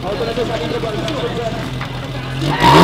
Auto na to sa ating.